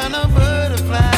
kind of butterfly.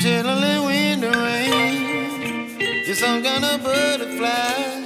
chilling in the rain. You're some kind of butterfly.